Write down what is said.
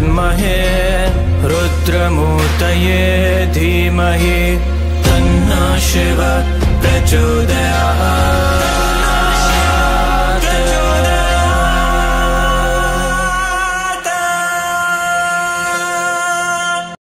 विद्महे रुद्रमूर्तये धीमहि तन्ना शिव।